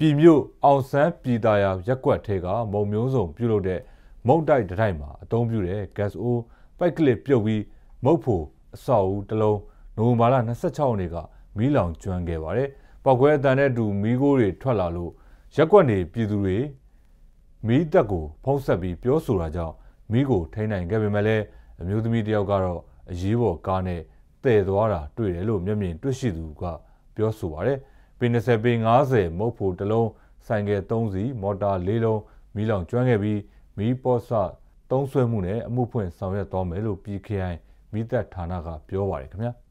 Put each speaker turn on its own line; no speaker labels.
ပြည်မြို့အောင်ဆန်းပြည်သားရရက်ကွက်ထဲကမုံမျိုးစုံပြုလုပ်တဲ့မုံတိုက်တထိုင်မှာအသုံးပြုတဲ့ gas အိုးပိုက်ကလစ်ပြုတ်ပြီးမုတ်ဖို့အဆောက်အဦတစ်လုံးနိုဝင်ဘာလ26ရက်နေ့ကမီးလောင်ကျွမ်းခဲ့ပါတယ်။ပောက်ကွဲအတန်နဲ့အတူမီးခိုးတွေထွက်လာလို့ရက်ကွက်နေပြည်သူတွေမီးတက်ကိုဖုံးဆက်ပြီးပြောဆိုတာကြောင့်မီးကိုထိန်းနိုင်ခဲ့ပေမဲ့လည်းအမျိုးသမီးတယောက်ကတော့အရေးပေါ်ကားနဲ့တည်သွားတာတွေ့တယ်လို့မျက်မြင်တွေ့ရှိသူကပြောဆိုပါတယ်။ ပေ20ပေ90မုတ်ဖို့တစ်လုံးဆိုင်ကယ်3စီးမော်တာ4လုံးမီးလောင်ကျွမ်းခဲ့ပြီးမီးပေါ်ဆသုံးဆွဲမှုနဲ့အမှုဖွင့်ဆောင်ရွက်သွားမယ်လို့ PKI မိသက်ဌာနကပြောပါတယ်ခင်ဗျာ။